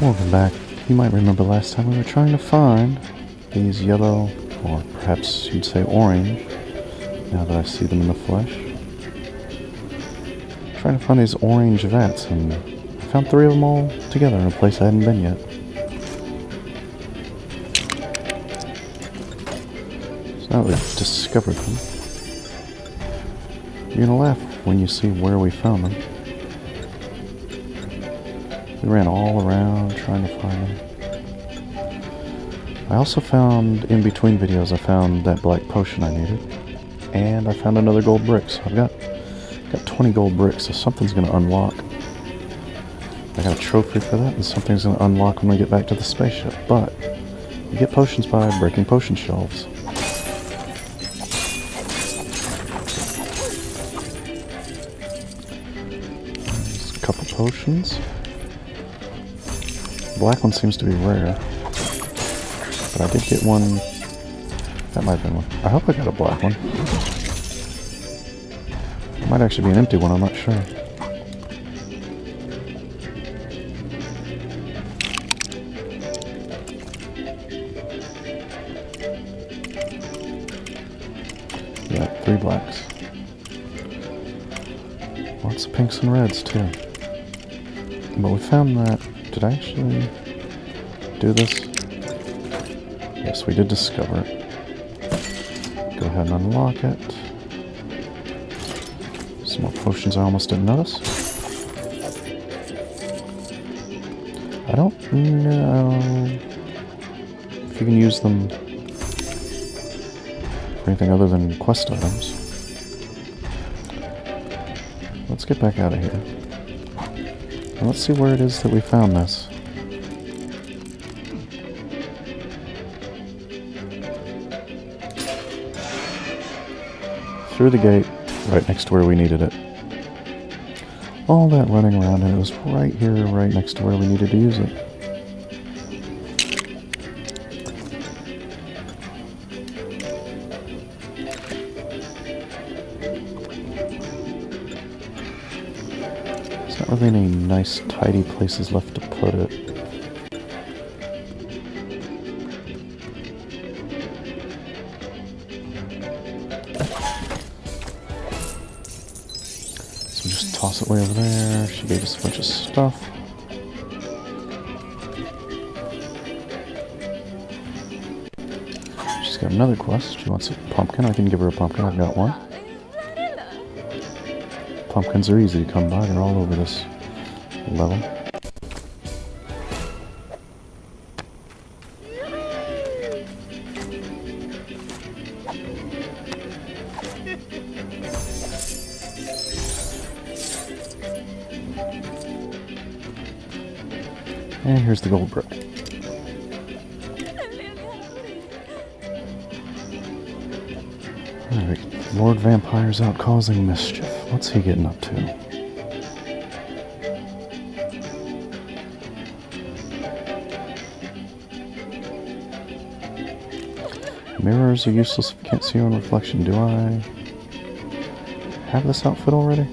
Welcome back. You might remember last time we were trying to find these yellow, or perhaps you'd say orange, now that I see them in the flesh. Trying to find these orange vats, and I found three of them all together in a place I hadn't been yet. So now that we've discovered them, you're gonna laugh when you see where we found them. We ran all around trying to find them. I also found, in between videos, I found that black potion I needed. And I found another gold brick, so I've got, got 20 gold bricks, so something's going to unlock. I got a trophy for that, and something's going to unlock when we get back to the spaceship. But, you get potions by breaking potion shelves. Potions. Black one seems to be rare. But I did get one. That might have been one. I hope I got a black one. It might actually be an empty one, I'm not sure. Yeah, three blacks. Lots of pinks and reds, too. But we found that. Did I actually do this? Yes, we did discover it. Go ahead and unlock it. Some more potions I almost didn't notice. I don't know if you can use them for anything other than quest items. Let's get back out of here. Let's see where it is that we found this. Through the gate, right next to where we needed it. All that running around and it was right here, right next to where we needed to use it. Really any nice, tidy places left to put it. So just toss it way over there. She gave us a bunch of stuff. She's got another quest. She wants a pumpkin. I can give her a pumpkin. I've got one. Pumpkins are easy to come by. They're all over this level. And here's the gold brick. Alright, Lord Vampire's out causing mischief. What's he getting up to? Mirrors are useless if you can't see your own reflection. Do I have this outfit already?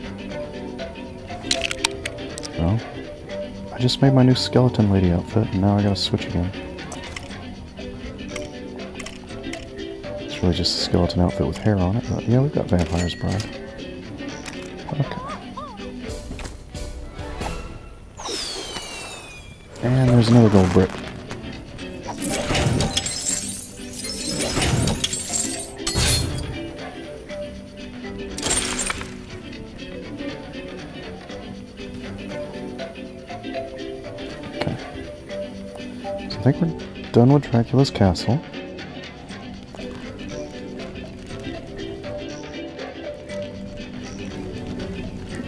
No. I just made my new skeleton lady outfit, and now I gotta switch again. It's really just a skeleton outfit with hair on it, but yeah, we've got Vampire's Bride. There's another gold brick. Okay. So I think we're done with Dracula's castle.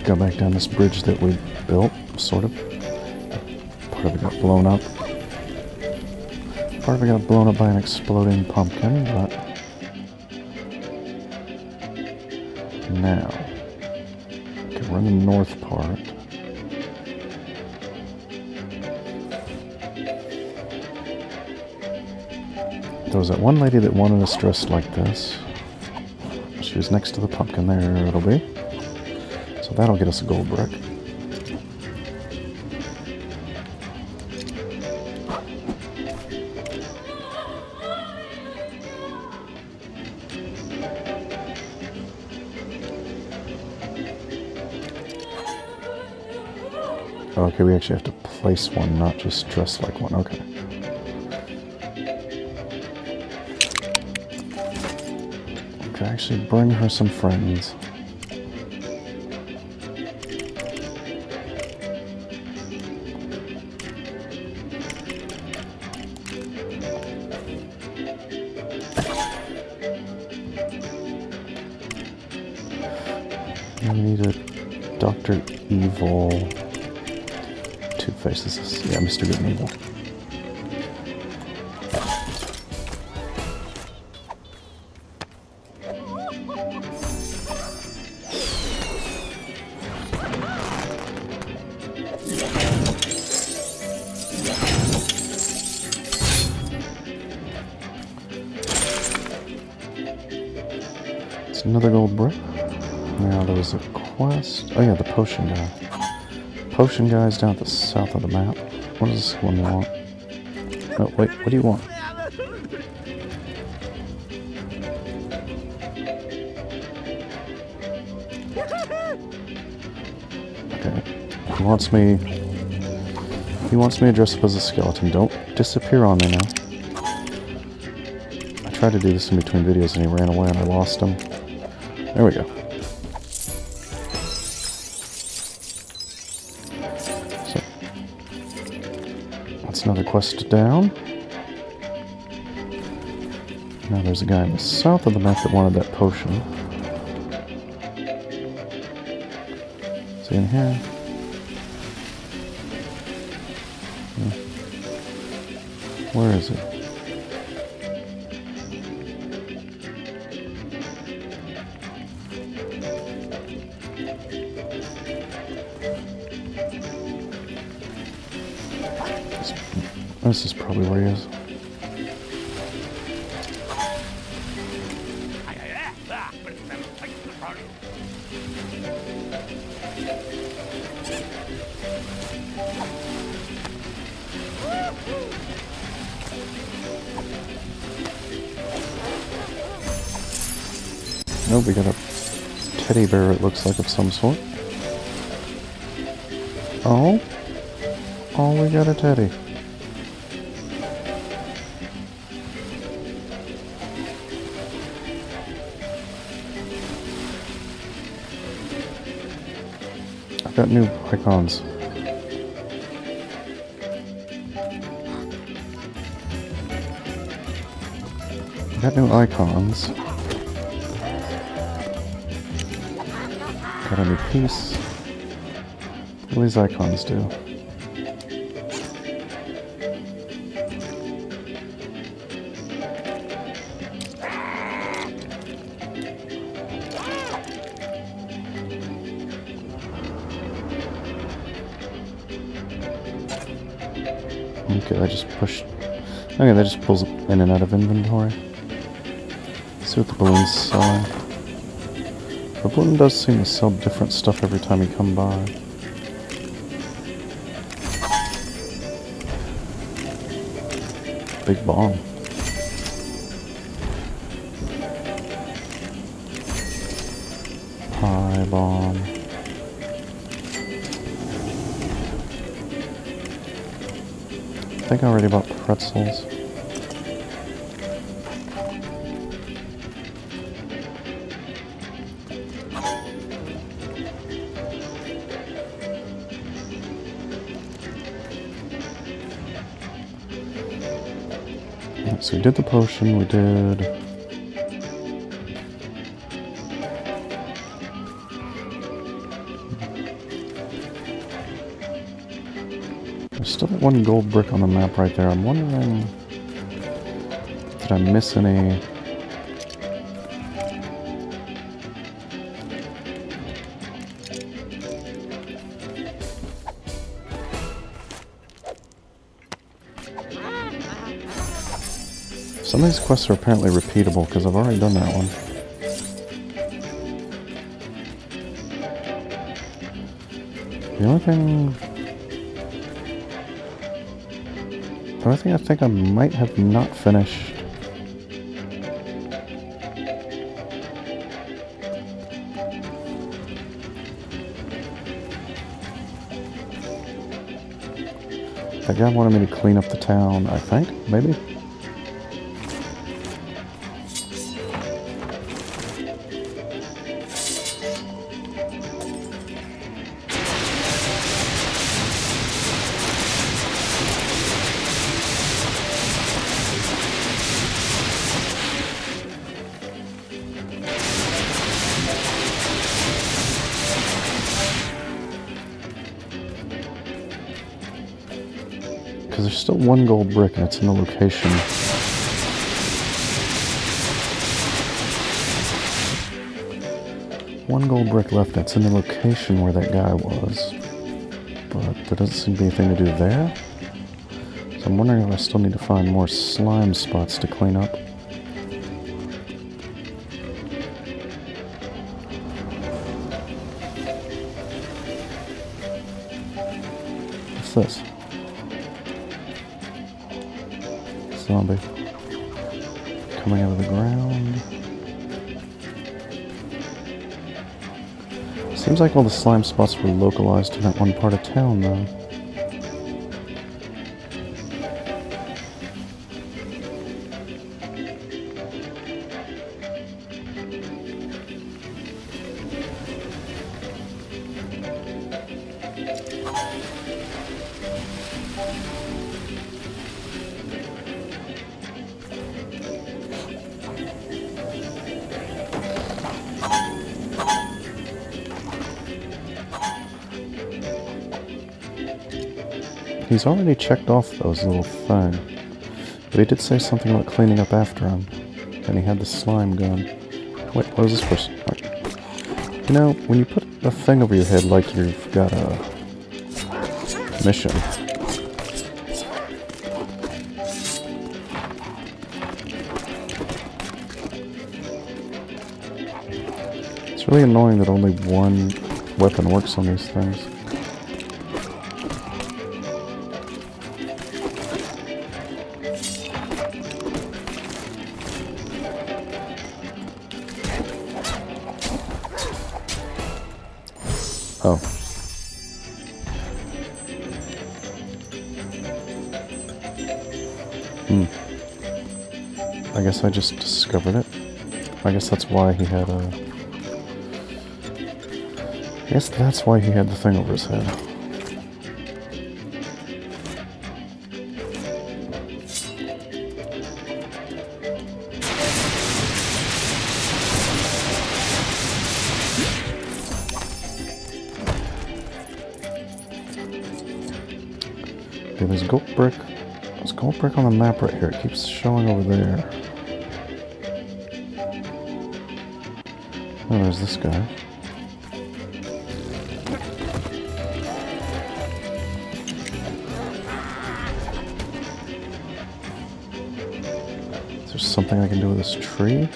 Go back down this bridge that we built, sort of. It got blown up. Part of it got blown up by an exploding pumpkin, but... Now... Okay, we're in the north part. There was that one lady that wanted us dressed like this. She was next to the pumpkin there, it'll be. So that'll get us a gold brick. Okay, we actually have to place one, not just dress like one. Okay. Okay, actually bring her some friends. Need a Dr. Evil. Two faces. Yeah, Mr. Good and Evil. It's another gold brick. Now there was a quest. Oh yeah, the potion guy. Potion guy's down at the south of the map. What does this one want? Oh wait, what do you want? Okay. He wants me he wants me to dress up as a skeleton. Don't disappear on me now. I tried to do this in between videos and he ran away and I lost him. There we go. Down. Now there's a guy in the south of the map that wanted that potion. Is he in here? Hmm. Where is he? We got a teddy bear, it looks like, of some sort. Oh? Oh, we got a teddy. I've got new icons. I've got new icons. Got a new piece. What these icons do? Okay, I just pushed. Okay, that just pulls in and out of inventory. Let's see what the balloon's selling. The balloon does seem to sell different stuff every time you come by. Big bomb. Pie bomb. I think I already bought pretzels. Did the potion, we did... There's still one gold brick on the map right there. I'm wondering... Did I miss any... Some of these quests are apparently repeatable because I've already done that one. The only thing... The only thing I think I might have not finished... That guy wanted me to clean up the town, I think, maybe? One gold brick and it's in the location. One gold brick left that's in the location where that guy was. But there doesn't seem to be anything to do there. So I'm wondering if I still need to find more slime spots to clean up. What's this? Zombie. Coming out of the ground. Seems like all the slime spots were localized to that one part of town, though. He's already checked off those little thing. But he did say something about cleaning up after him. And he had the slime gun. Wait, what is this person? Wait. You know, when you put a thing over your head like you've got a mission, it's really annoying that only one weapon works on these things. I just discovered it. I guess that's why he had a... I guess that's why he had the thing over his head. There's gold brick. There's gold brick on the map right here. It keeps showing over there. There's this guy. Is there something I can do with this tree?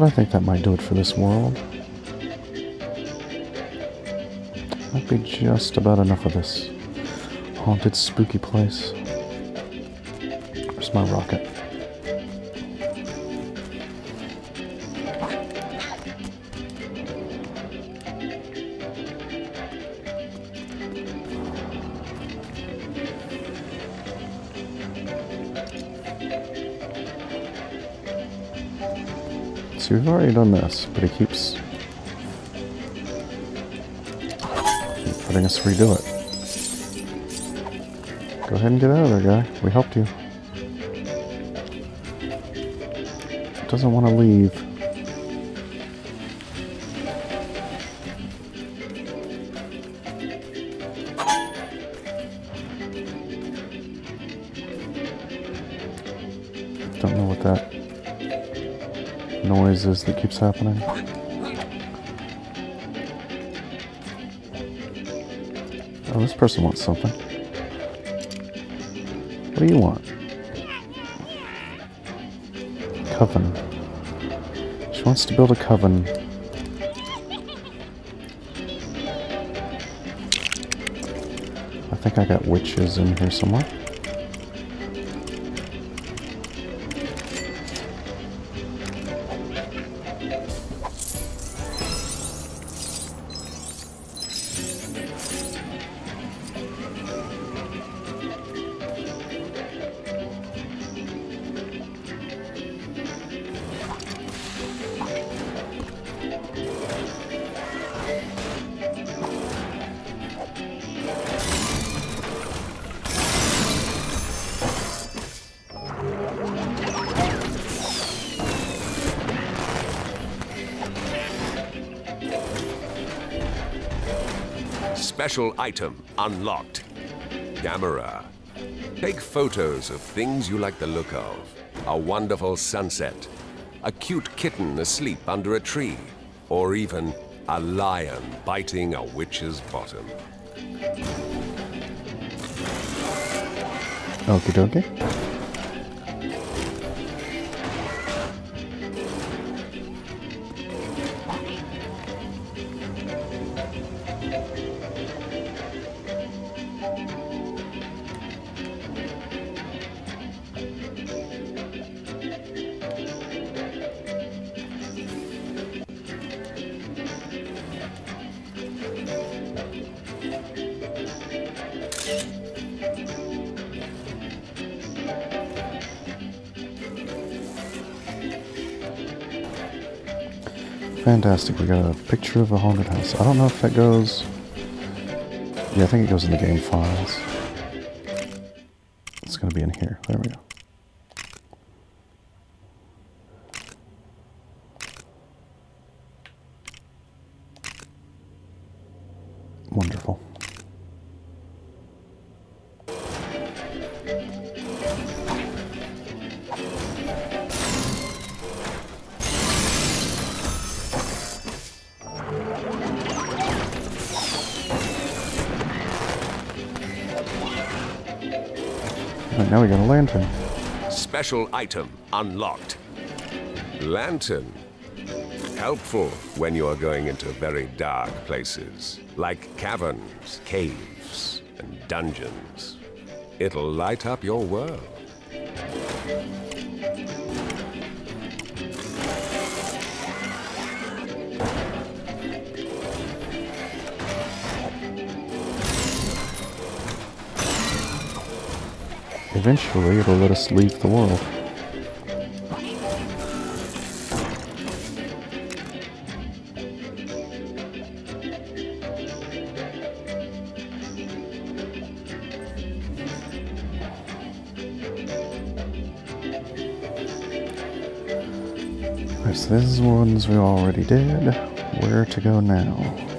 But I think that might do it for this world. Might be just about enough of this haunted, spooky place. Where's my rocket? We've already done this, but he keeps letting us redo it. Go ahead and get out of there, guy. We helped you. Doesn't want to leave. Noises that keeps happening. Oh, this person wants something. What do you want? Coven. She wants to build a coven. I think I got witches in here somewhere. Special item unlocked. Camera. Take photos of things you like the look of. A wonderful sunset. A cute kitten asleep under a tree. Or even a lion biting a witch's bottom. Okie dokie. Fantastic. We got a picture of a haunted house. I don't know if that goes. Yeah, I think it goes in the game files. It's to be in here. There we go. Special item unlocked. Lantern. Helpful when you are going into very dark places, like caverns, caves, and dungeons. It'll light up your world. Eventually, it'll let us leave the world. Alright, so this is ones we already did. Where to go now?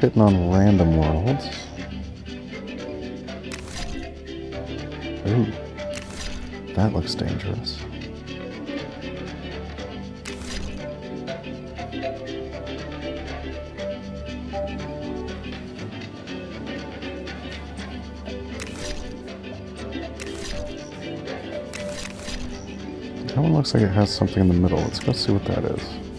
Hitting on random worlds. Ooh, that looks dangerous. That one looks like it has something in the middle. Let's go see what that is.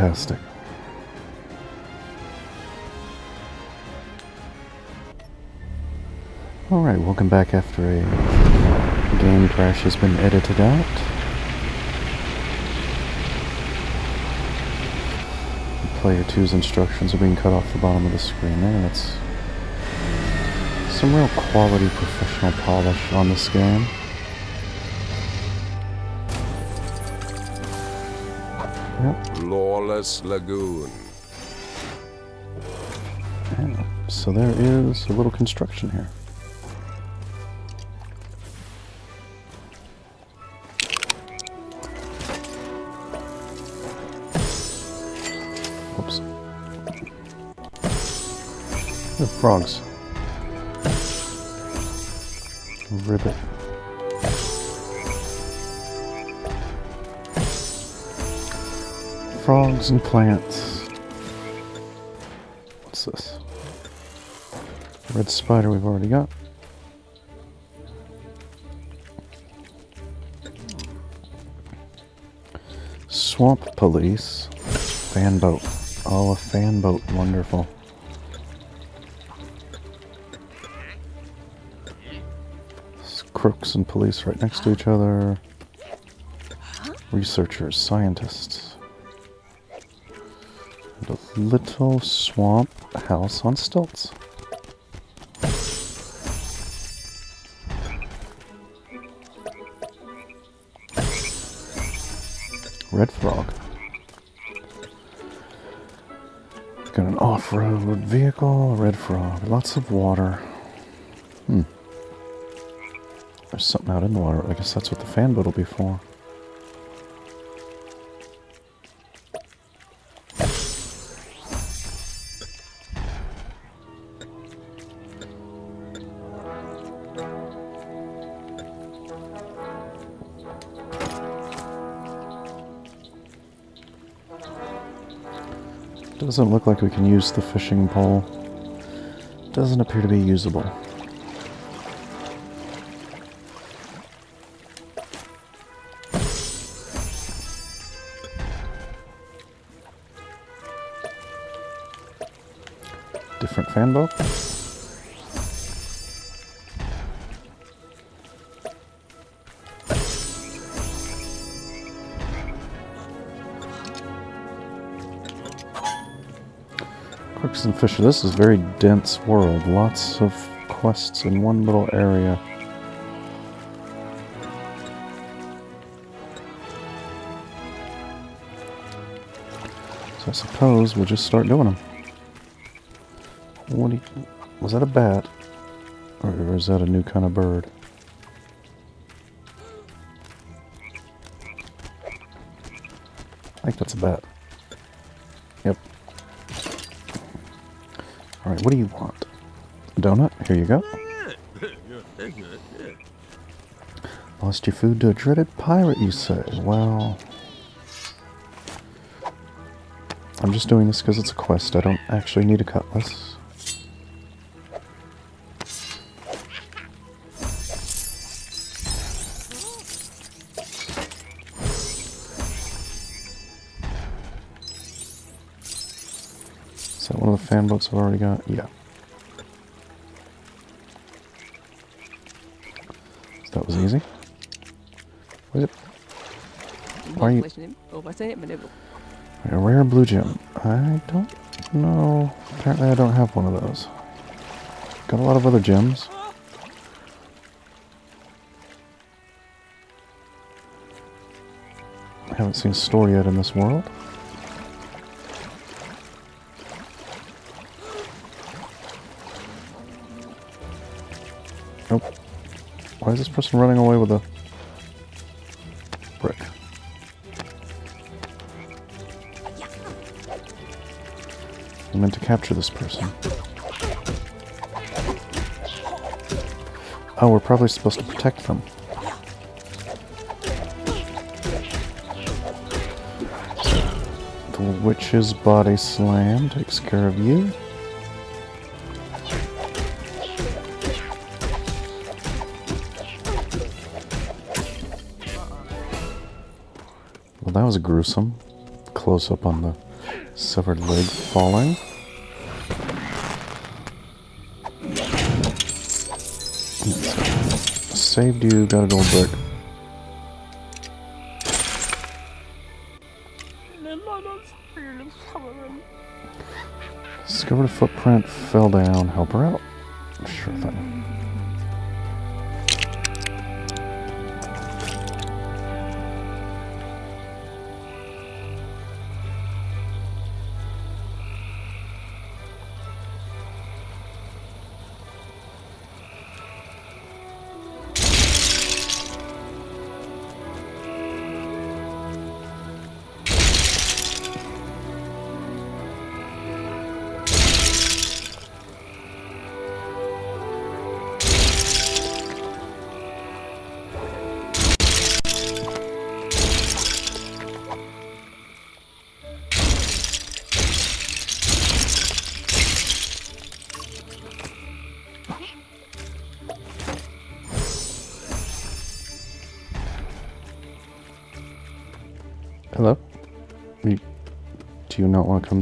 Fantastic. Alright, welcome back after a game crash has been edited out. Player 2's instructions are being cut off the bottom of the screen there. That's some real quality professional polish on this game. Lagoon. So there is a little construction here. Whoops. Oh, frogs. Ribbit. And plants. What's this? Red spider we've already got. Swamp police. Fan boat. Oh, a fan boat. Wonderful. Crooks and police right next to each other. Researchers, scientists. A little swamp house on stilts. Red frog. Got an off-road vehicle, red frog, lots of water. Hmm. There's something out in the water. I guess that's what the fan boat will be for. Doesn't look like we can use the fishing pole. Doesn't appear to be usable. Different fan boat. And Fisher. This is a very dense world. Lots of quests in one little area. So I suppose we'll just start doing them. What you, was that a bat? Or is that a new kind of bird? I think that's a bat. Alright, what do you want? A donut? Here you go. Lost your food to a dreaded pirate, you say? Well... I'm just doing this because it's a quest. I don't actually need a cutlass. Is that one of the fan boats I've already got? Yeah. That wasn't easy. Was it Why are you- a rare blue gem? I don't know. Apparently I don't have one of those. Got a lot of other gems. I haven't seen a store yet in this world. Why is this person running away with a brick? I meant to capture this person. Oh, we're probably supposed to protect them. The witch's body slam takes care of you. Was gruesome. Close up on the severed leg falling. Saved you, got a gold brick. Discovered a footprint, fell down, help her out. Sure thing.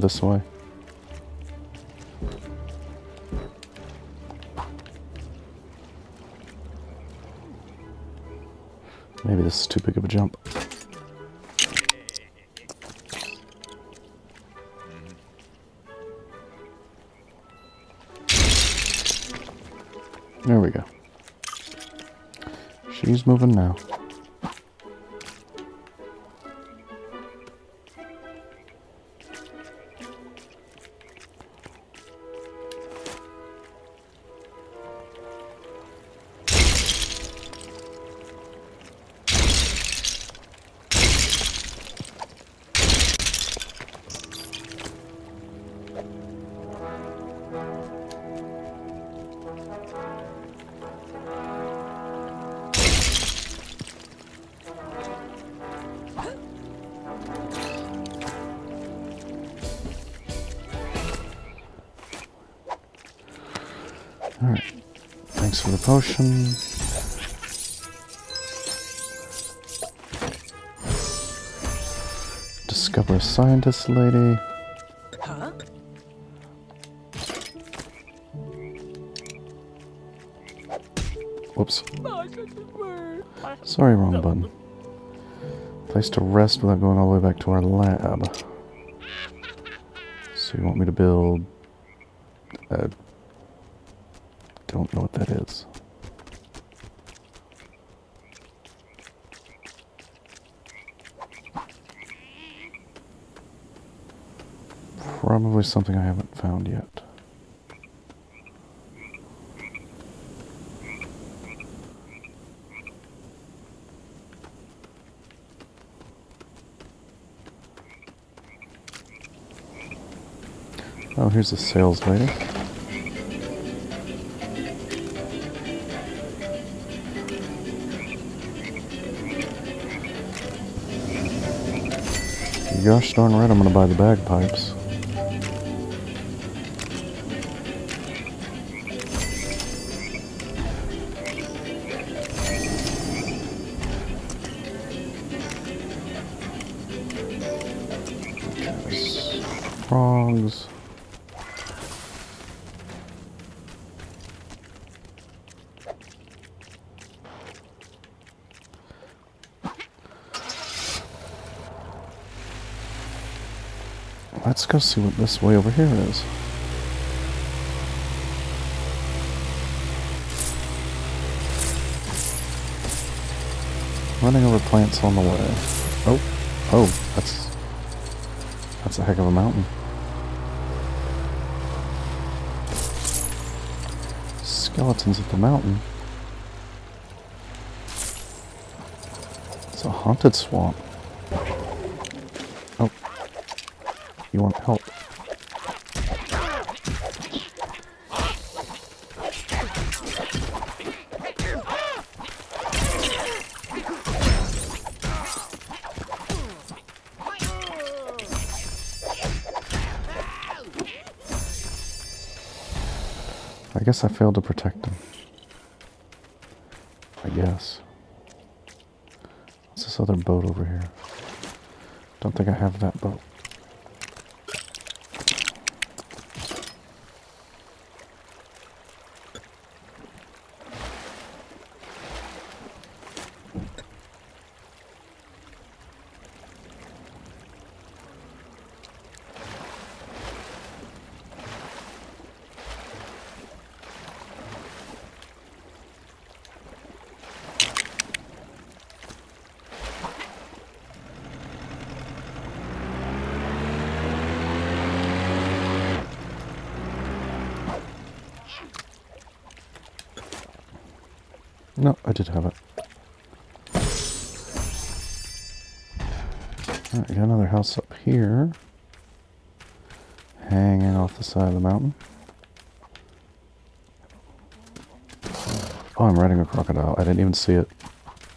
This way? Potion. Discover a scientist lady. Huh? Whoops. Sorry, wrong button. Place to rest without going all the way back to our lab. So you want me to build... Know what that is. Probably something I haven't found yet. Oh, here's the sales lady. Gosh darn right, I'm gonna buy the bagpipes. Go see what this way over here is. Running over plants on the way. Oh, oh, that's that's a heck of a mountain. Skeletons at the mountain. It's a haunted swamp. You want help? I guess I failed to protect him. I guess. What's this other boat over here? Don't think I have that boat. No, I did have it. Alright, got another house up here. Hanging off the side of the mountain. Oh, I'm riding a crocodile. I didn't even see it.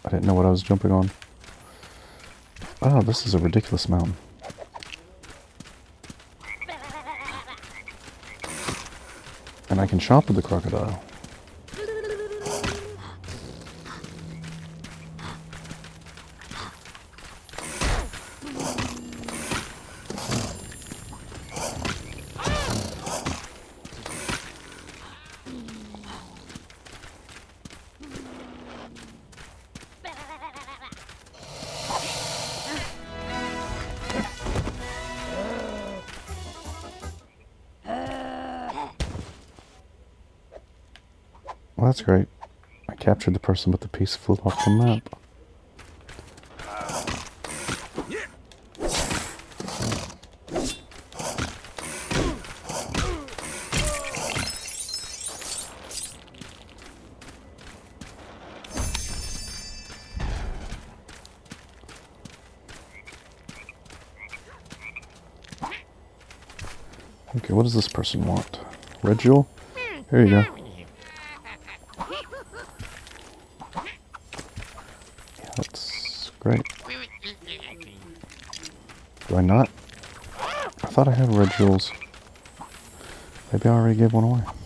I didn't know what I was jumping on. Oh, this is a ridiculous mountain. And I can shop with the crocodile. Great. I captured the person, but the piece flew off the map. Okay, what does this person want? Red jewel? Here you go. Yeah, that's great. Do I not? I thought I had red jewels. Maybe I already gave one away.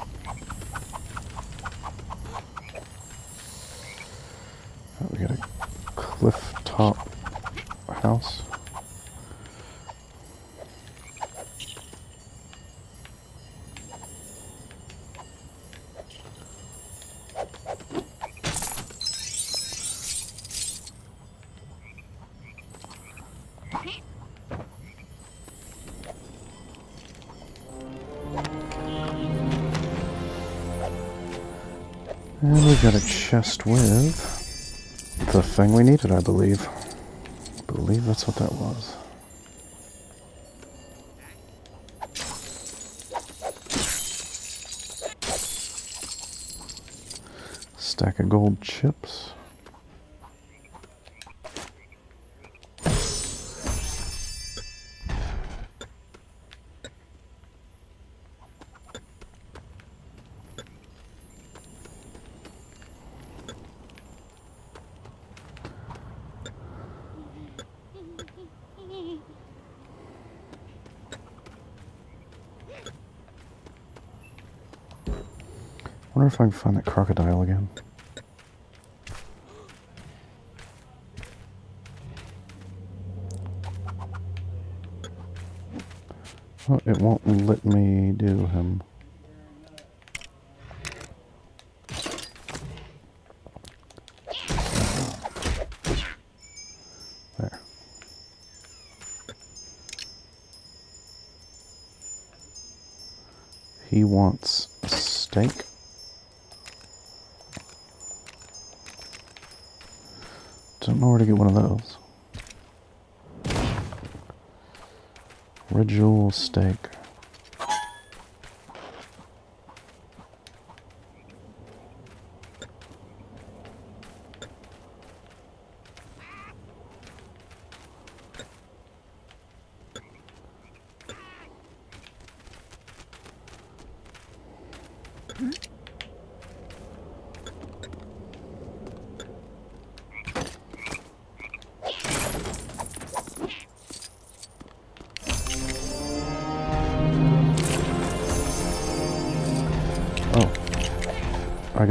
And we've got a chest with the thing we needed, I believe. I believe that's what that was. Stack of gold chips. If I can find that crocodile again. It won't let me do him.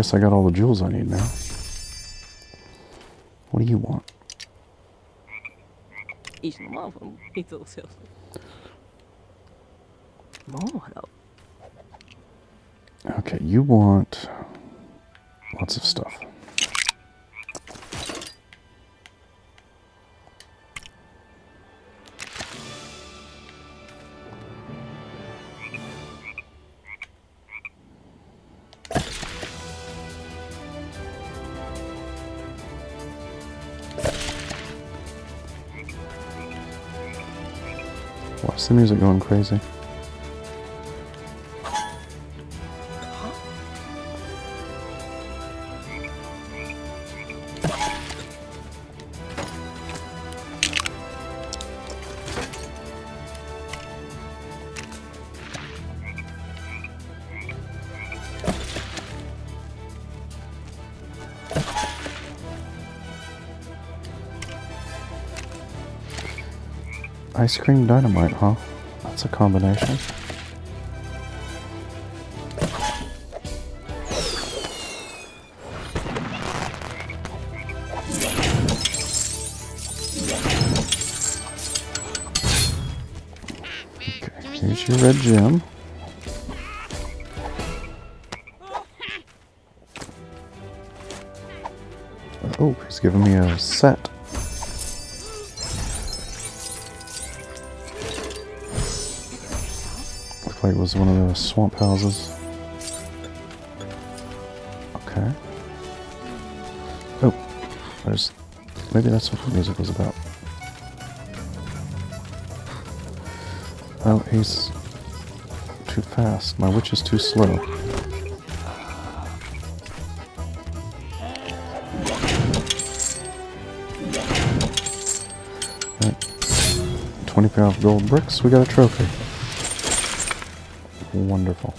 guess I got all the jewels I need now. What do you want? Each and one of them needs a little silver. More though. Okay, you want Why's the music going crazy? Ice cream dynamite, huh? That's a combination. Okay, here's your red gem. Oh, he's giving me a set. Was one of the swamp houses. Okay. Oh, there's. Maybe that's what the music was about. Oh, he's too fast. My witch is too slow. Right. 25 gold bricks, we got a trophy. Wonderful.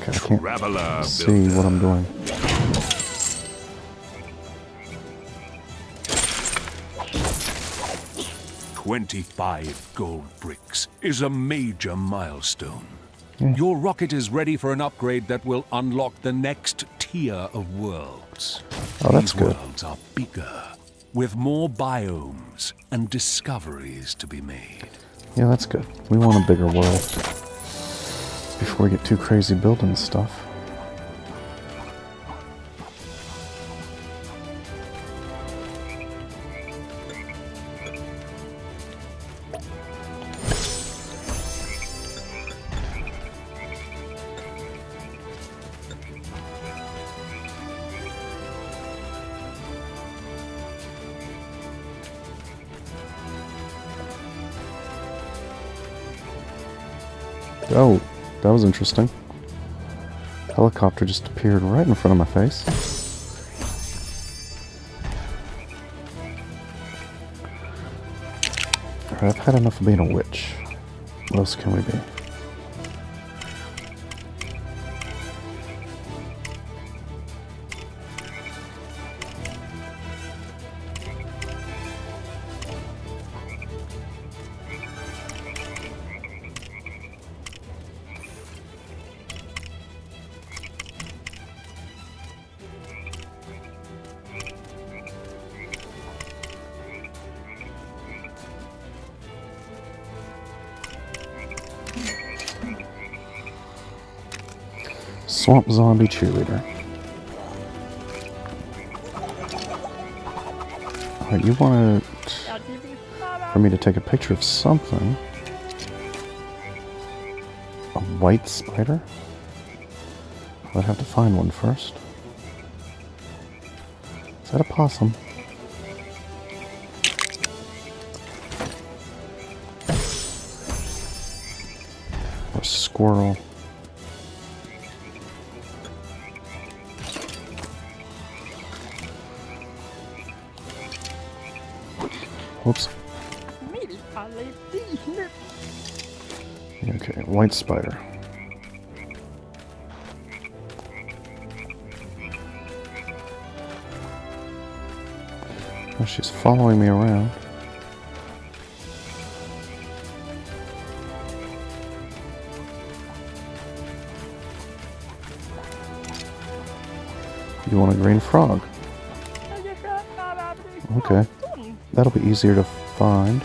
Okay, I can't Traveler see what I'm doing. Twenty-five gold bricks is a major milestone. Yeah. Your rocket is ready for an upgrade that will unlock the next tier of worlds. Oh, that's These good. worlds are bigger, with more biomes and discoveries to be made. Yeah, that's good. We want a bigger world. We get too crazy building stuff. Was interesting. Helicopter just appeared right in front of my face. Alright, I've had enough of being a witch. What else can we be? Swamp Zombie Cheerleader. Alright, you wanted for me to take a picture of something. A white spider? I'd have to find one first. Is that a possum? Or a squirrel? White spider. Oh, she's following me around. You want a green frog? Okay. That'll be easier to find.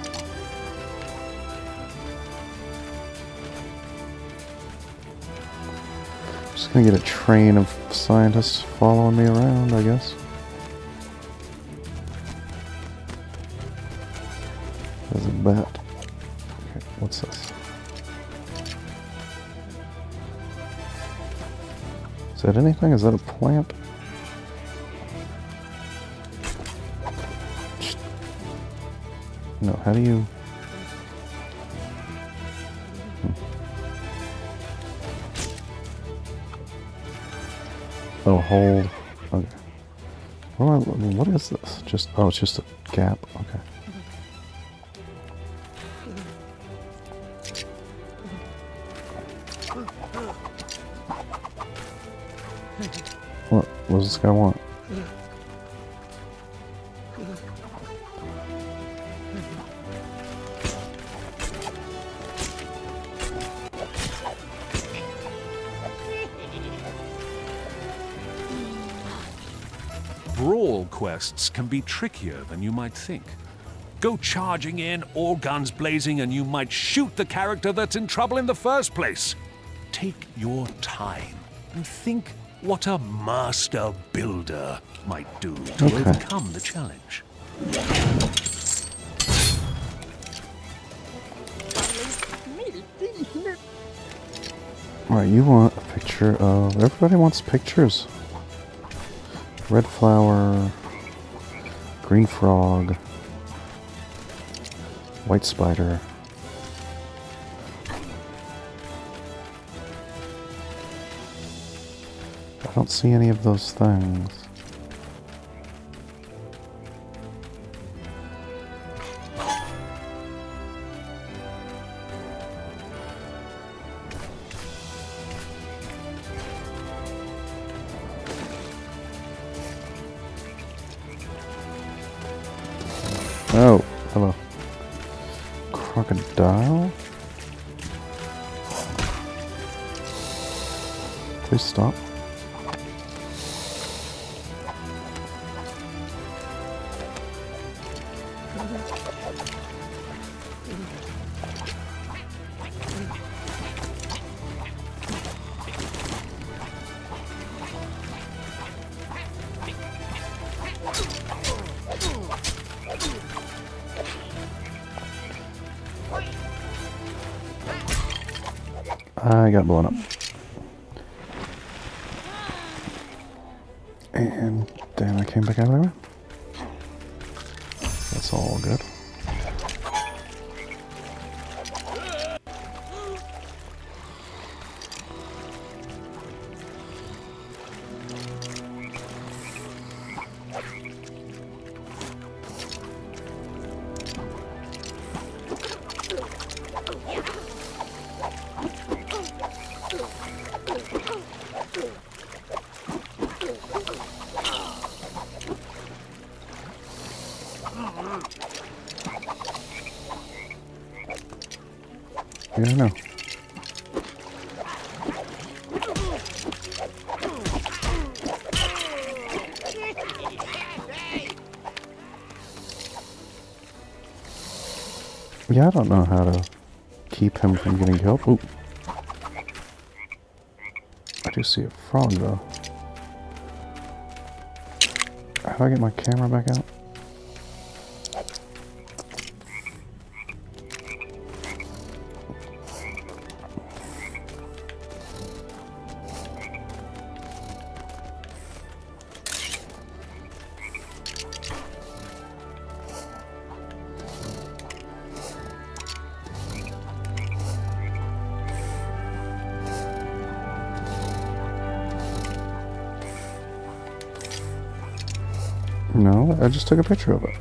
Gonna get a train of scientists following me around, I guess. There's a bat. Okay, what's this? Is that anything? Is that a plant? No, how do you... hold. Okay. What, I- what is this? Just oh, it's just a gap. Okay. What? What does this guy want? Quests can be trickier than you might think. Go charging in, all guns blazing, and you might shoot the character that's in trouble in the first place. Take your time and think what a master builder might do to Okay. overcome the challenge. Alright, you want a picture of... Everybody wants pictures. Red flower. Green frog. White spider. I don't see any of those things. I don't know how to keep him from getting killed. Oop. I do see a frog though. How do I get my camera back out? I just took a picture of it.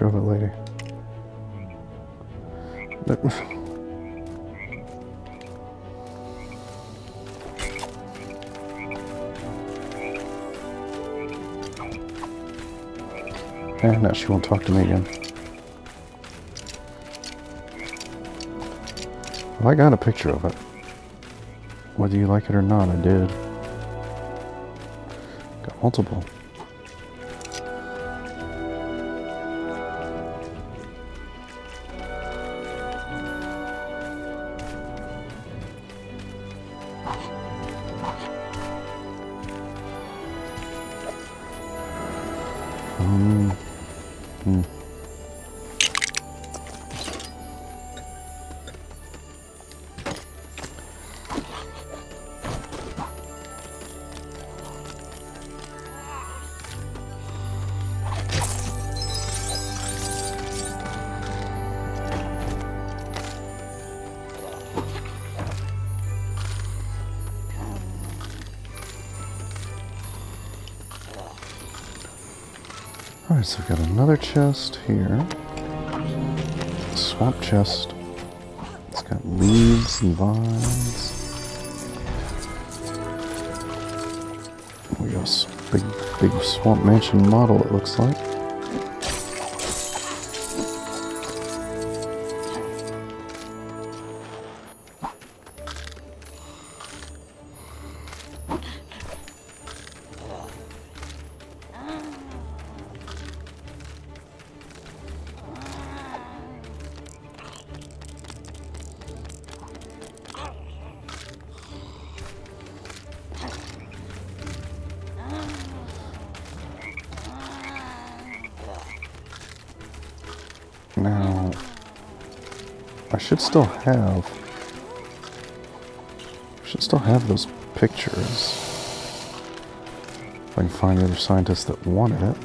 Picture of it, later. But- Eh, now she won't talk to me again. Well, I got a picture of it. Whether you like it or not, I did. Got multiple. Chest here. Swamp chest. It's got leaves and vines. We got a big, big swamp mansion model, it looks like. Should still have. Should still have those pictures. If I can find the other scientists that wanted it.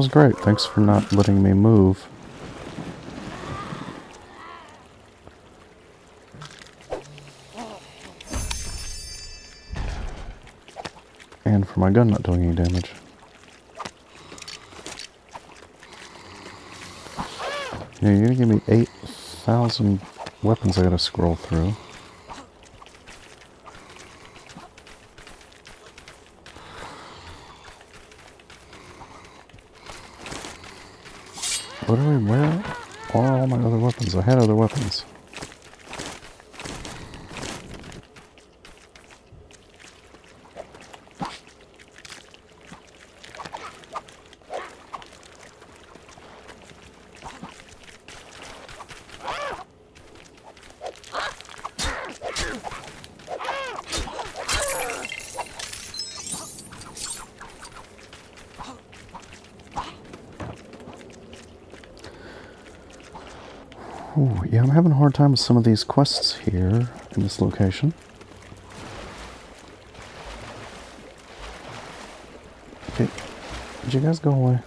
was great. Thanks for not letting me move. And for my gun not doing any damage. You're gonna give me 8,000 weapons I gotta scroll through. Weapons? I had other weapons. Ooh, yeah, I'm having a hard time with some of these quests here in this location. Okay, did you guys go away?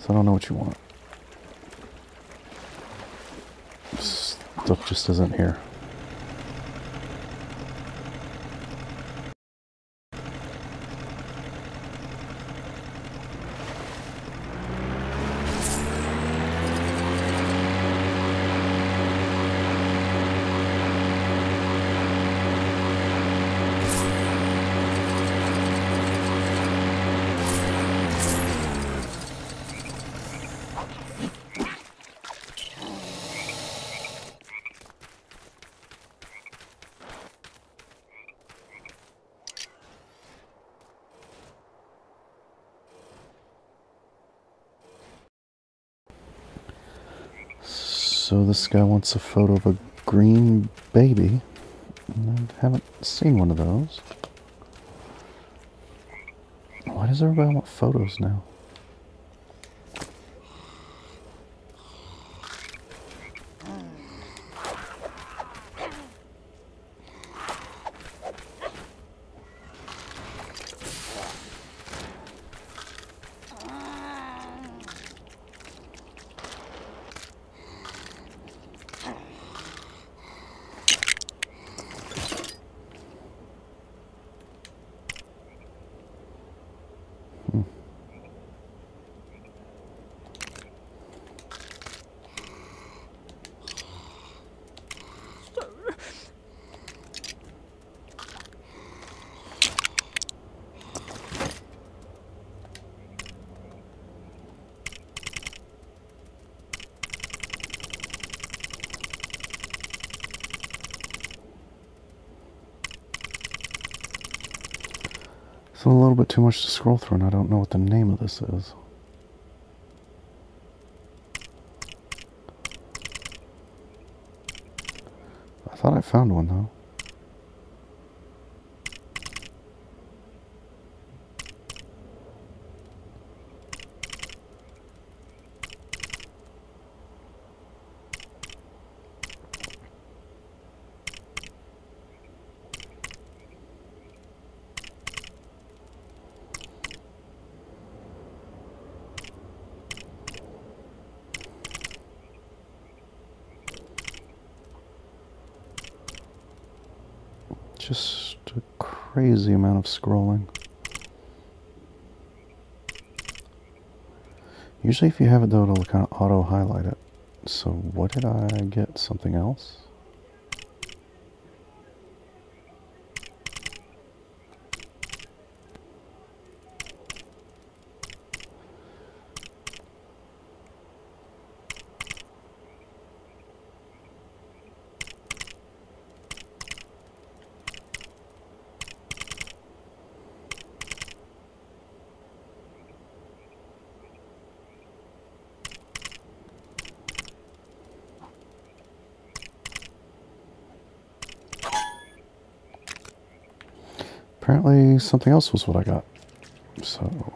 So I don't know what you want. Stuff just isn't here. So this guy wants a photo of a green baby. I haven't seen one of those. Why does everybody want photos now? It's a little bit too much to scroll through, and I don't know what the name of this is. I thought I found one, though. Just a crazy amount of scrolling. Usually if you have it though, it'll kind of auto-highlight it. So what did I get? Something else? Apparently something else was what I got. So,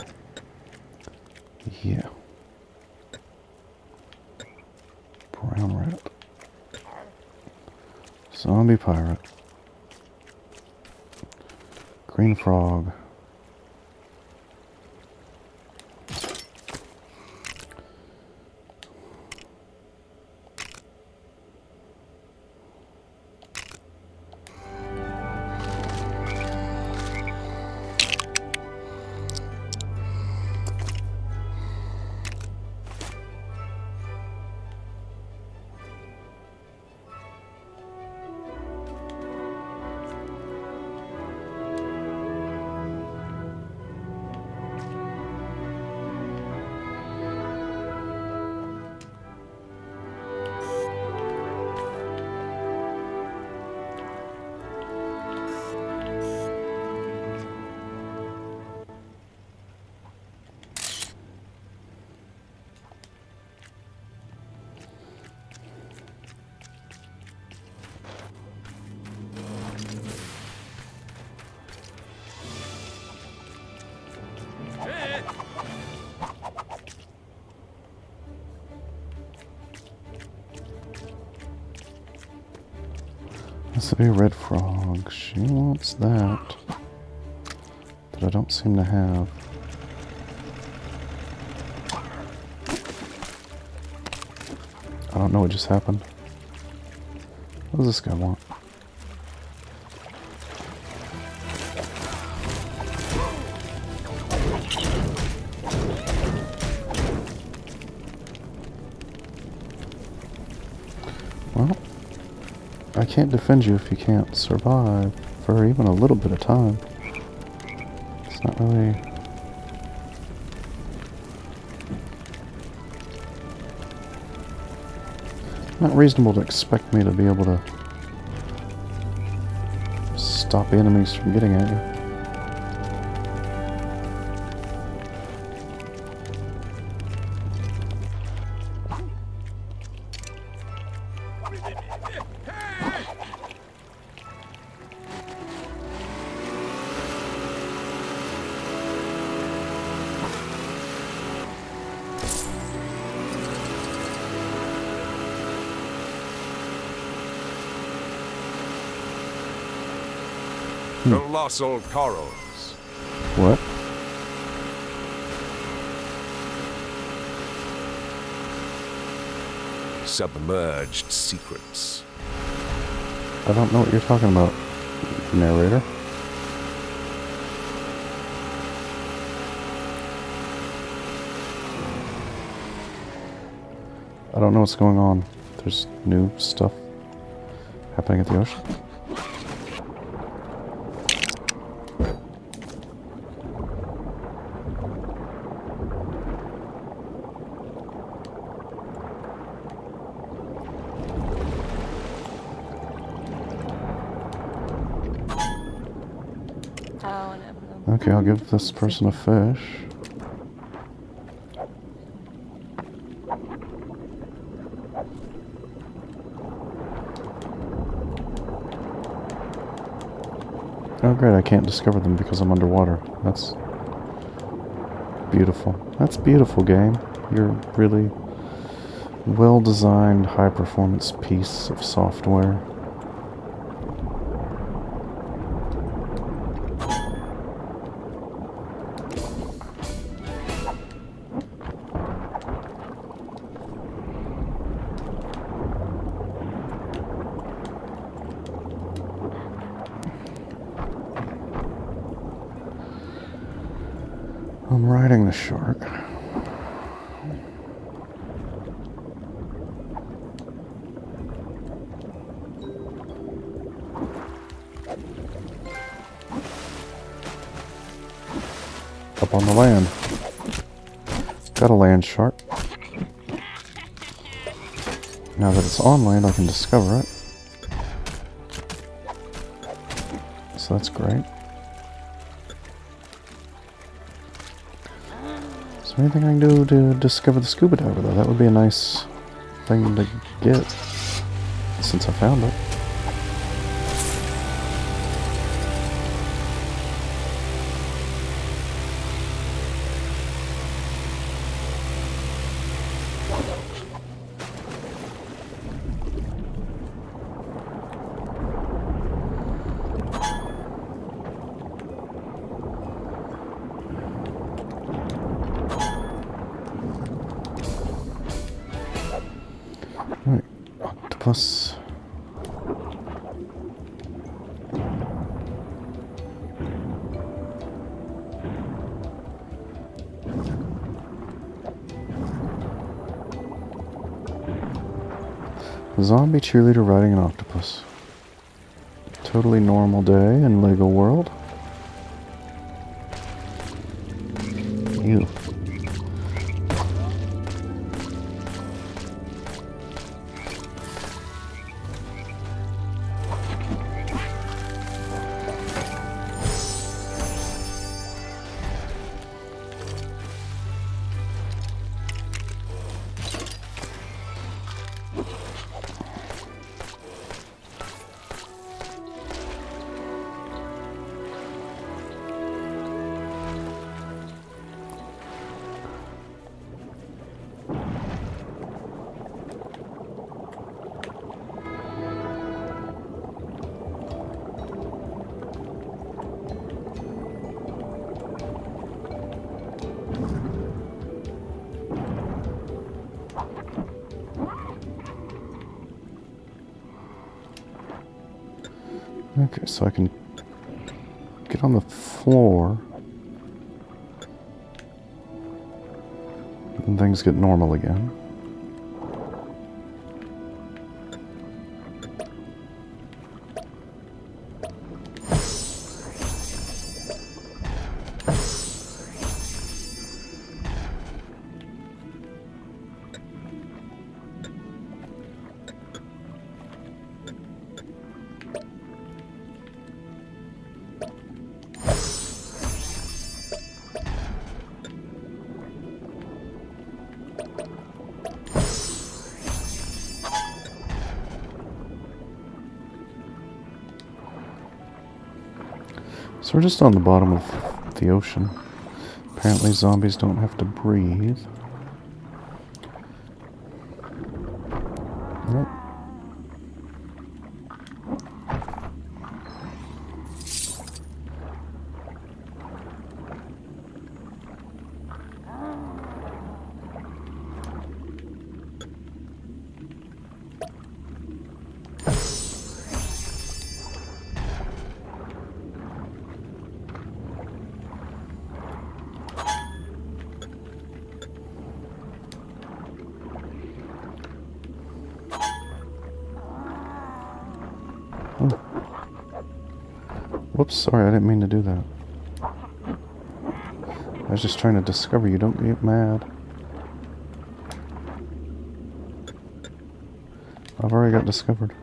yeah. Brown rat. Zombie pirate. Green frog. A red frog. She wants that. That I don't seem to have. I don't know what just happened. What does this guy want? Can't defend you if you can't survive for even a little bit of time. It's not really... Not reasonable to expect me to be able to stop enemies from getting at you. Colossal corals. What? Submerged secrets. I don't know what you're talking about, narrator. I don't know what's going on. There's new stuff happening at the ocean. This person a fish. Oh great, I can't discover them because I'm underwater. That's beautiful. That's beautiful game. You're really well-designed, high-performance piece of software. Shark. Up on the land. Got a land shark. Now that it's on land, I can discover it. Anything I can do to discover the scuba diver, though? That would be a nice thing to get, since I found it. Cheerleader riding an octopus. Totally normal day in Lego World. Okay, so I can get on the floor. And things get normal again. We're just on the bottom of the ocean. Apparently zombies don't have to breathe. Nope. Whoops, sorry, I didn't mean to do that. I was just trying to discover you. Don't get mad. I've already got discovered.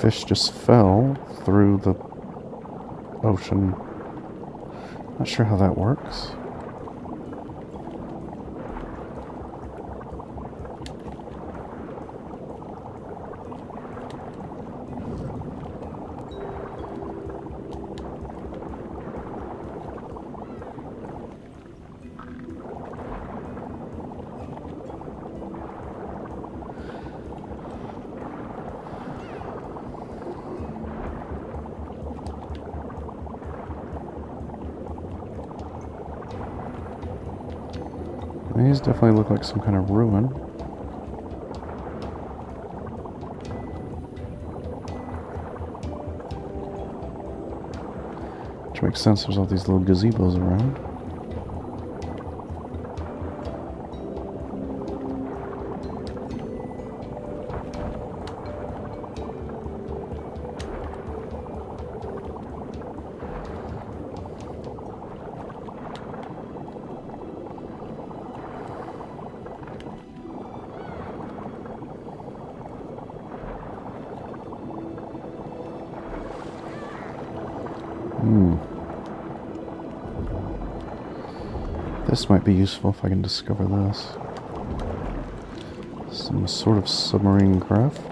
Fish just fell through the ocean. Not sure how that works. Definitely look like some kind of ruin. Which makes sense, there's all these little gazebos around. Might be useful if I can discover this. Some sort of submarine craft.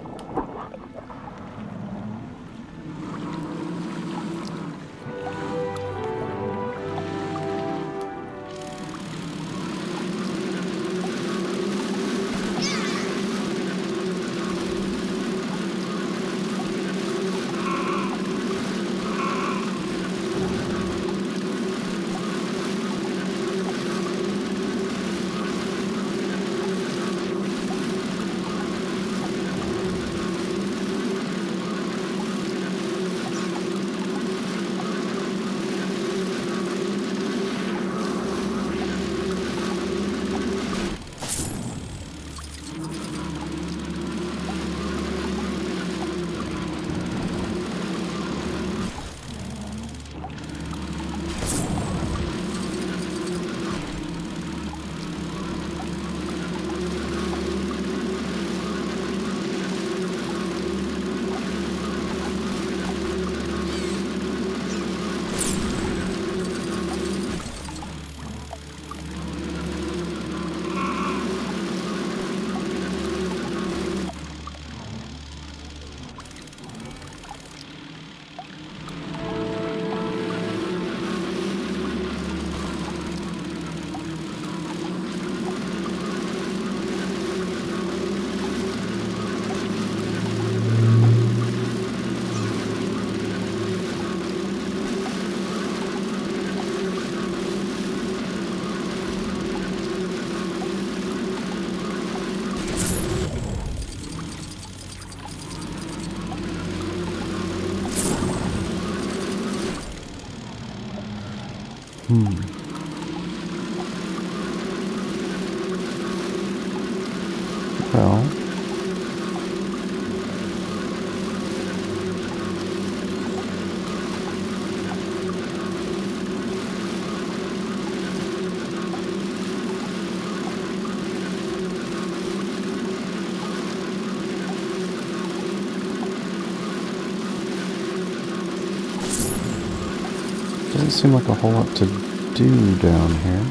Seem like a whole lot to do down here.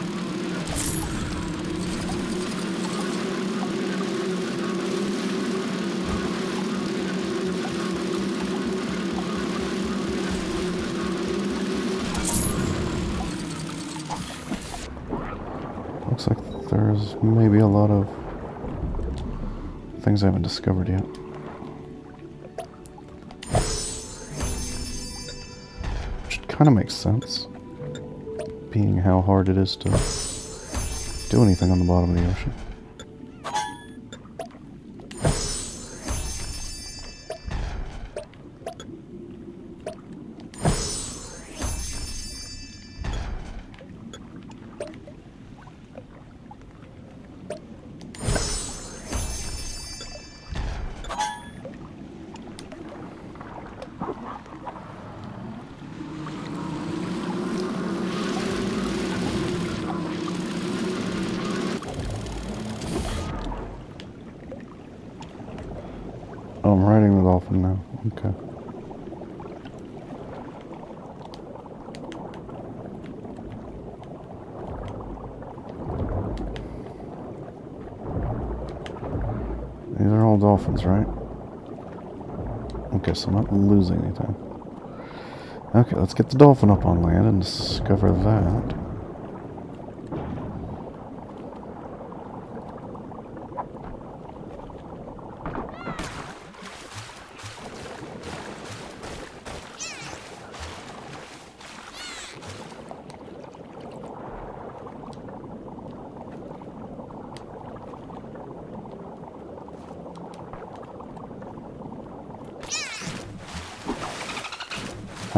Looks like there's maybe a lot of things I haven't discovered yet. Kind of makes sense, being how hard it is to do anything on the bottom of the ocean. Dolphins, right? Okay, so I'm not losing anything. Okay, let's get the dolphin up on land and discover that.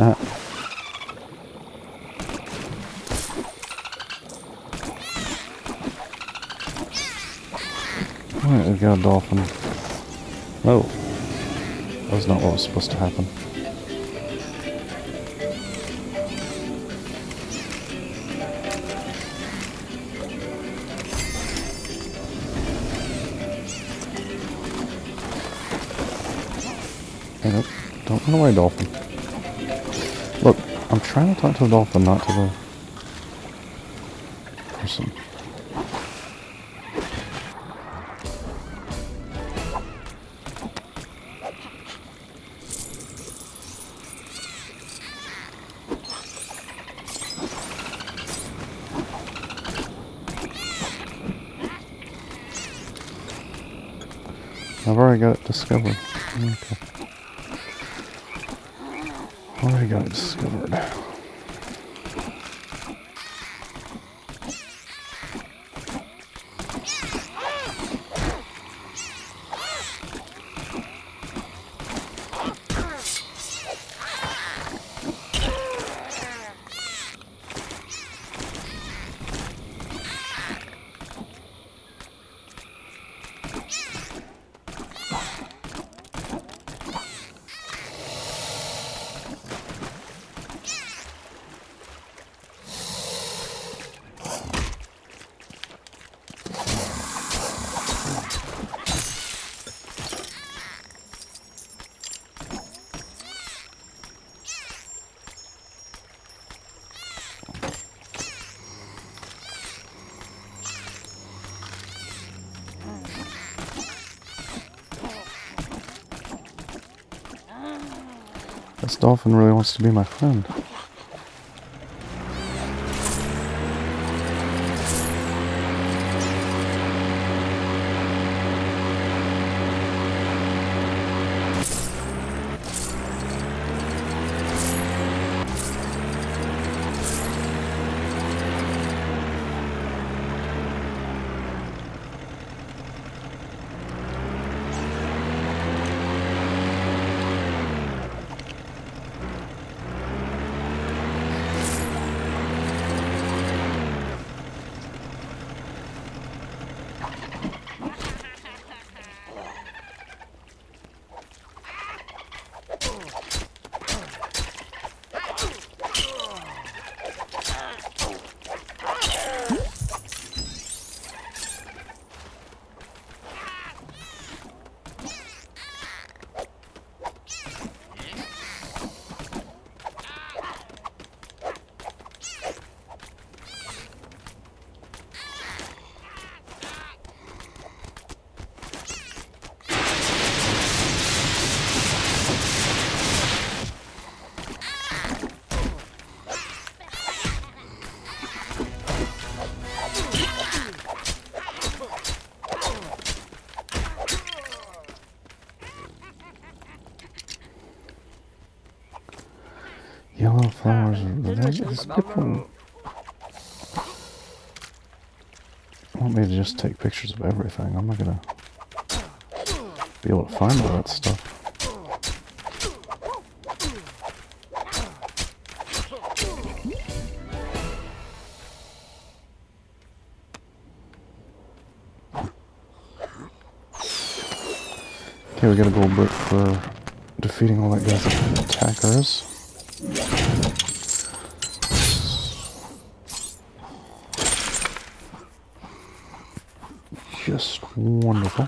Ah. Alright, we got a dolphin. Oh. That was not what was supposed to happen. Hey, nope. Don't run away, dolphin. I'm trying to talk to the dolphin, not to the person. I've already got it discovered. Okay. Already got it discovered. This dolphin really wants to be my friend. People want me to just take pictures of everything. I'm not gonna be able to find all that stuff. Okay, we got a gold brick for defeating all that guy's attackers. Just wonderful.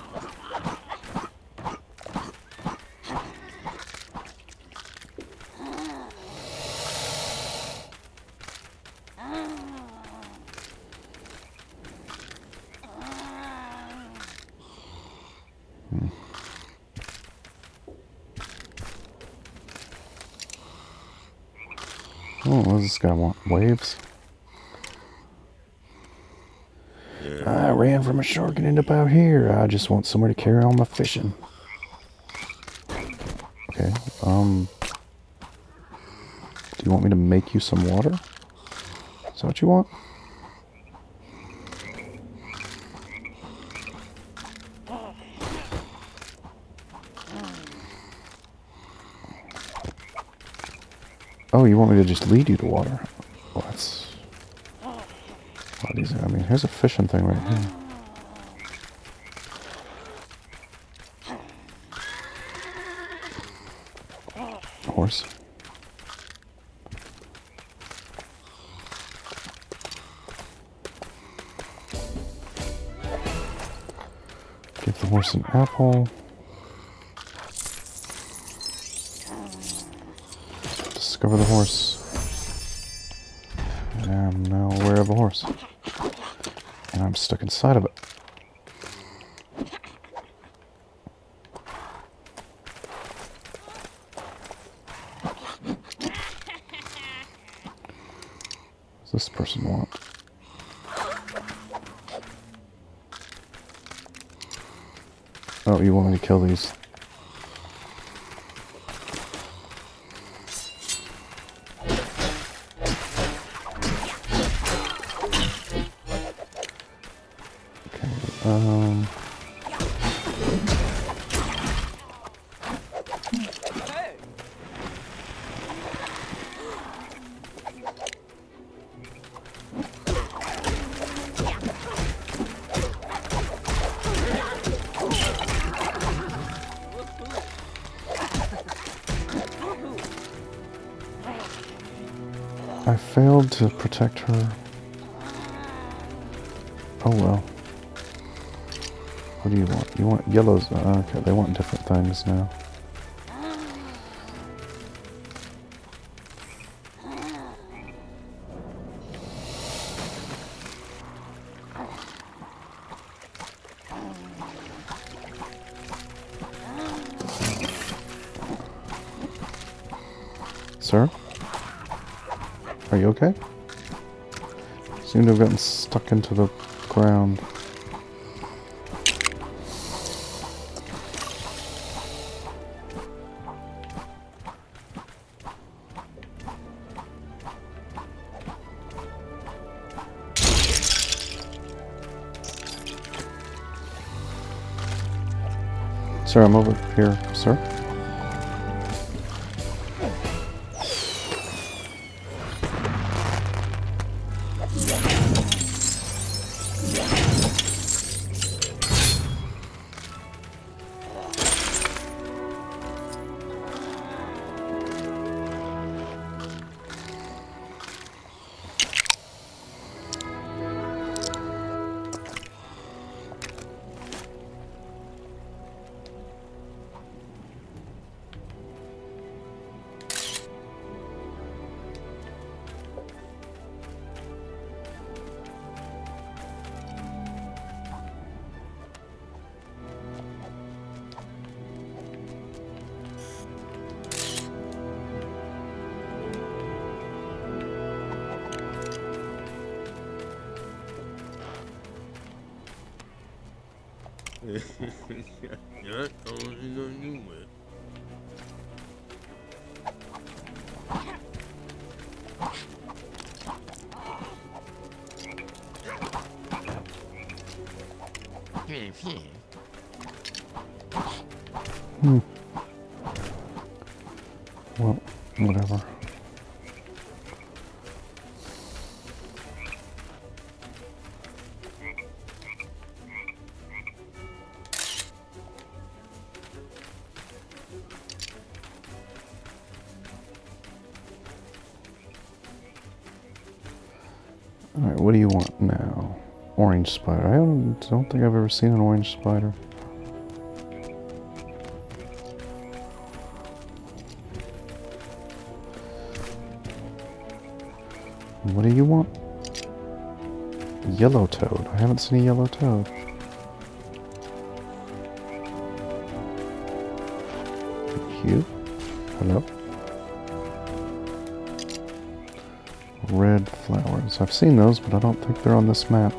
Hmm. Oh, what does this guy want? Waves? I a shark and ended up out here. I just want somewhere to carry on my fishing. Okay, um... Do you want me to make you some water? Is that what you want? Oh, you want me to just lead you to water? Well, that's a lot easier. I mean, here's a fishing thing right here. Horse. Give the horse an apple. Discover the horse. And I'm now aware of a horse. And I'm stuck inside of it. Person want? Oh, you want me to kill these? To protect her. Oh well. What do you want? You want yellows? uh, Okay, they want different things now. Sir? Are you okay? Seem to have gotten stuck into the ground. Sir, I'm over here, sir. That's all she's gonna with. Hmm. Don't, think I've ever seen an orange spider. What do you want? Yellow toad. I haven't seen a yellow toad. You? Hello? Red flowers. I've seen those, but I don't think they're on this map.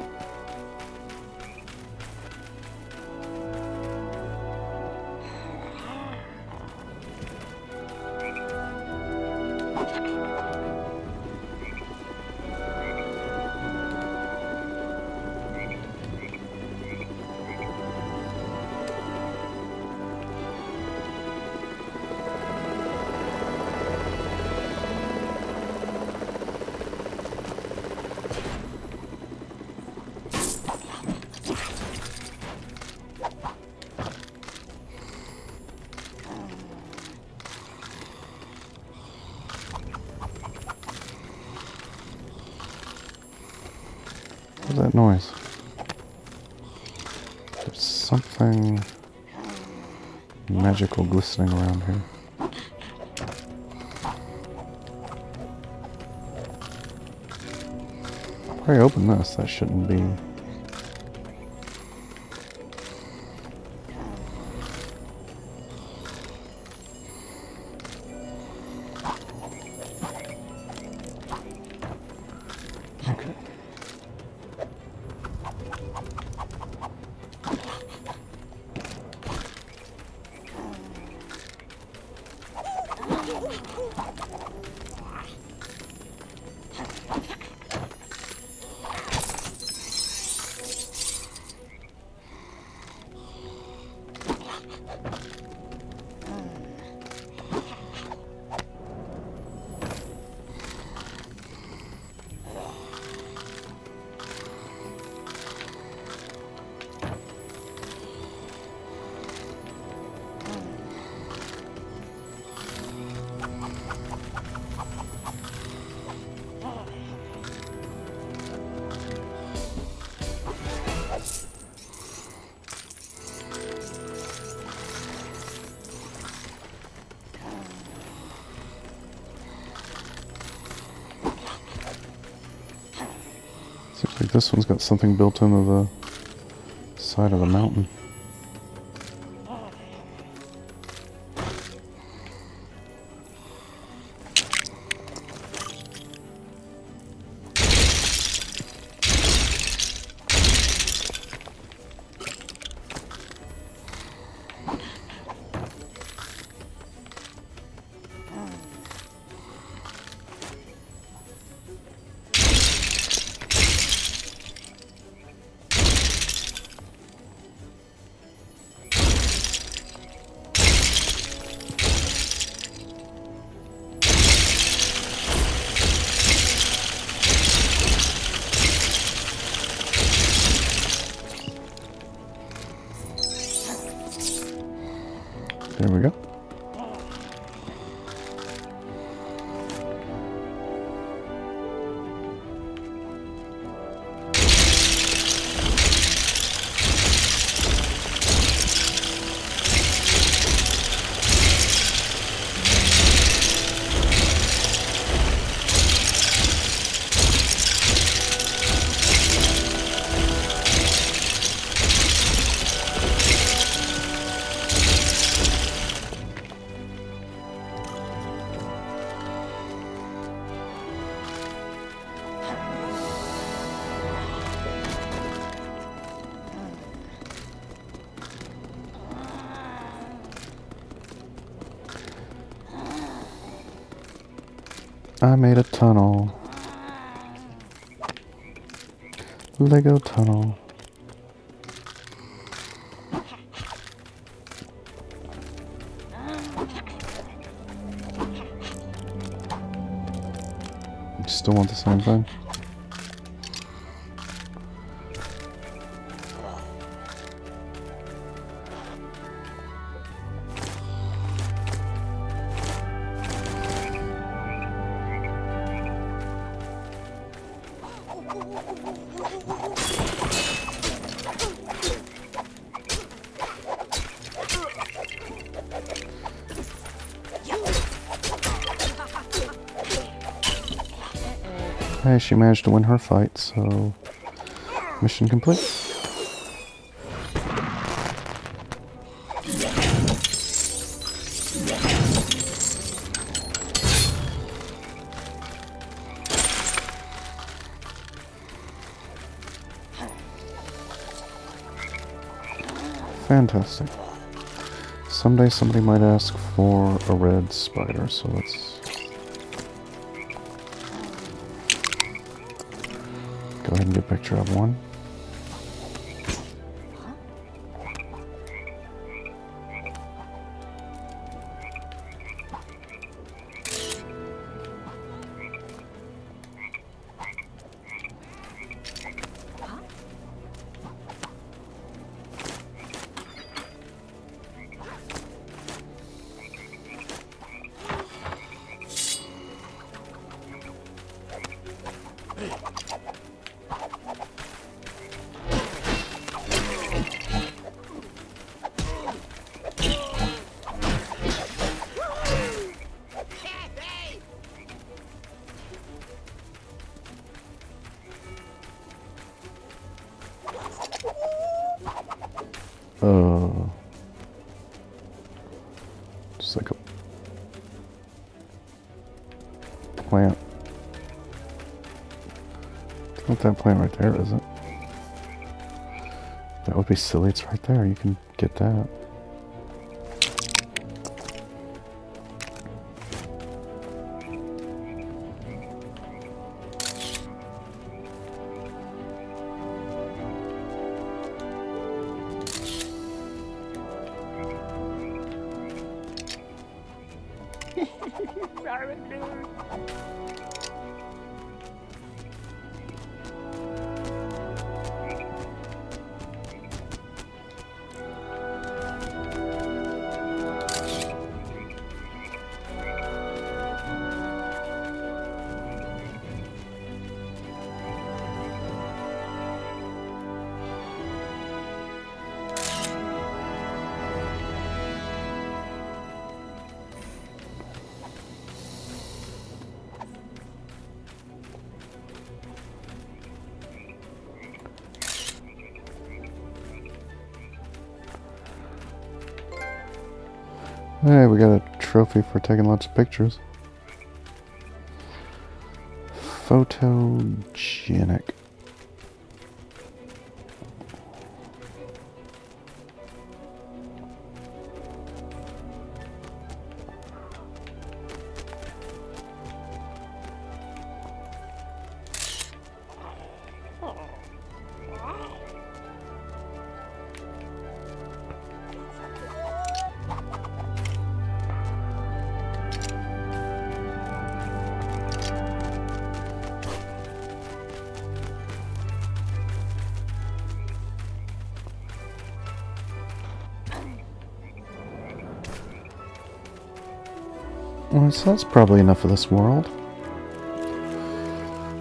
Magical glistening around here. I open this, that shouldn't be. Seems like this one's got something built into the side of the mountain. Lego tunnel. You still want the same thing? Hey, she managed to win her fight, so mission complete. Fantastic. Someday somebody might ask for a red spider, so let's picture of one. Silly. It's right there. You can get that. Hey, we got a trophy for taking lots of pictures. Photogenic. So that's probably enough of this world.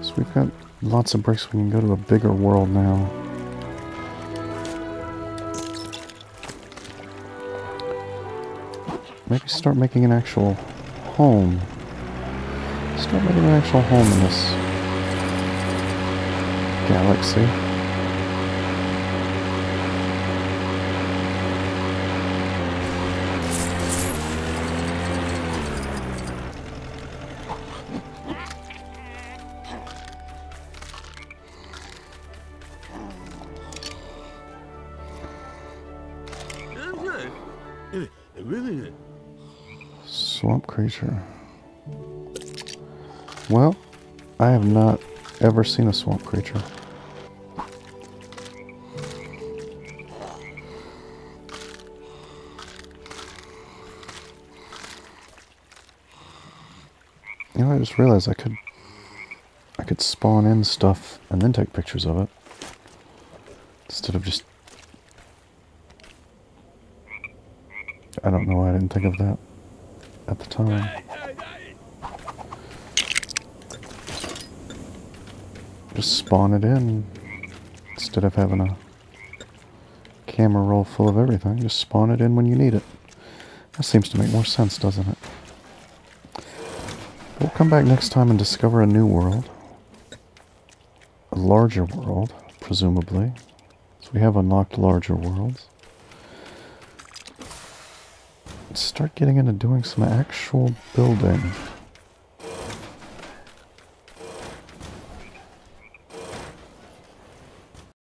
So we've got lots of bricks. We can go to a bigger world now. Maybe start making an actual home. Start making an actual home in this galaxy. Ever seen a swamp creature. You know, I just realized I could I could spawn in stuff and then take pictures of it. Instead of just... I don't know why I didn't think of that at the time. Just spawn it in instead of having a camera roll full of everything. Just spawn it in when you need it. That seems to make more sense, doesn't it? We'll come back next time and discover a new world. A larger world, presumably. So we have unlocked larger worlds. Start getting into doing some actual building.